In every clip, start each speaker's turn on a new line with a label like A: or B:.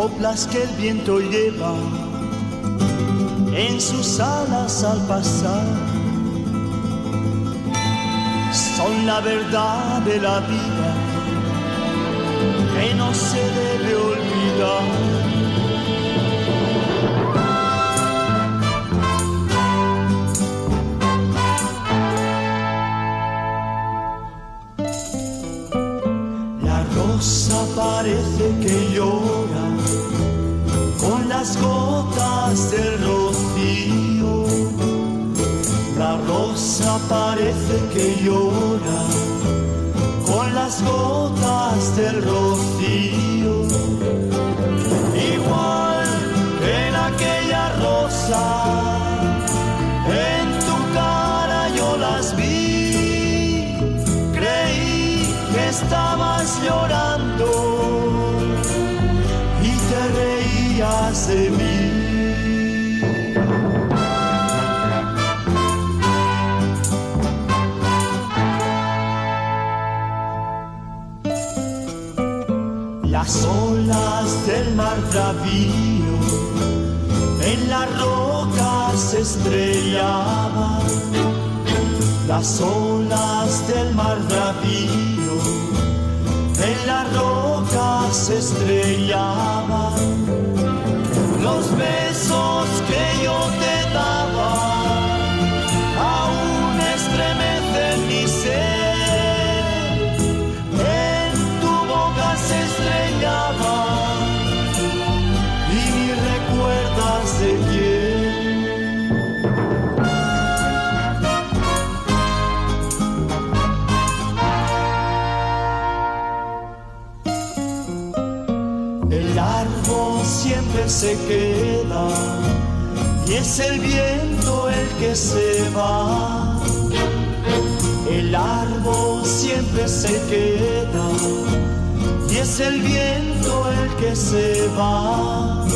A: coplas que el viento lleva en sus alas al pasar. Son la verdad de la vida que no se La rosa parece que llora con las gotas del rocío. Igual que en aquella rosa, en tu cara yo las vi, creí que estabas llorando de mí. Bravío en las rocas estrellaban. Las olas del mar bravío en las rocas estrellaban los besos que yo te daba siempre se queda y es el viento el que se va.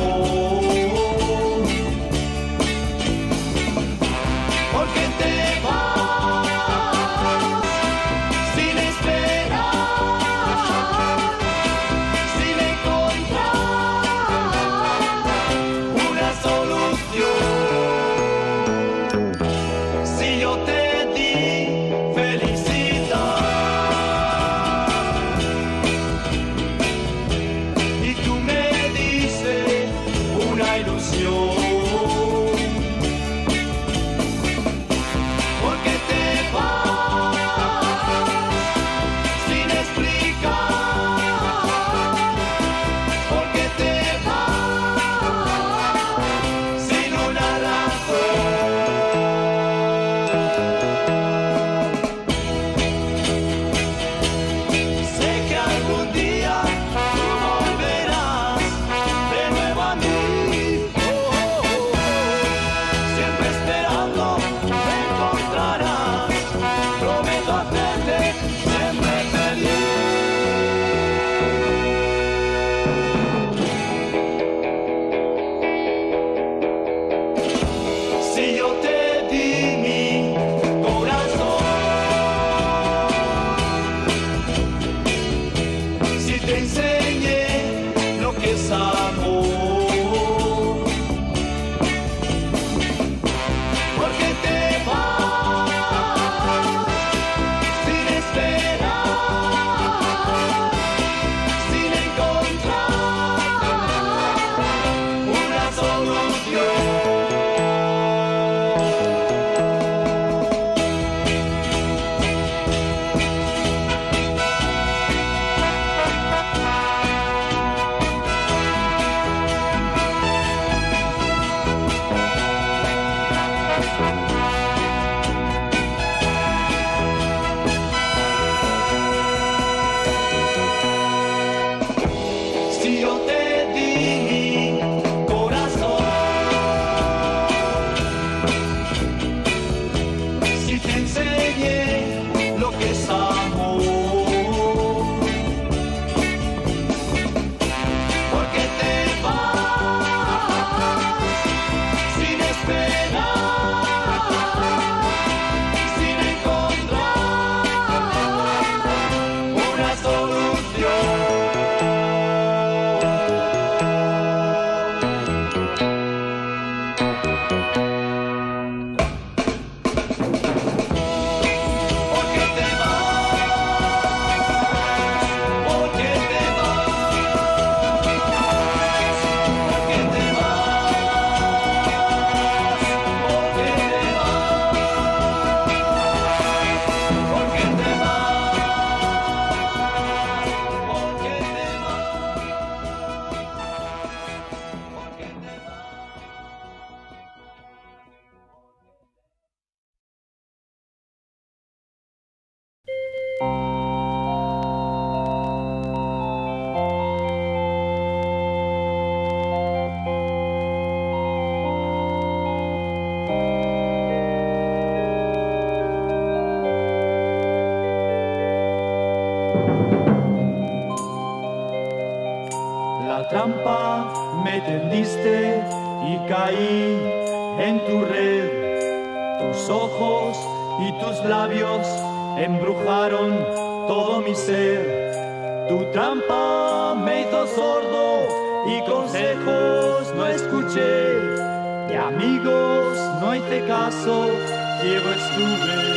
A: amor. y caí en tu red. Tus ojos y tus labios embrujaron todo mi ser. Tu trampa me hizo sordo y consejos no escuché. De amigos no hice caso, ciego estuve.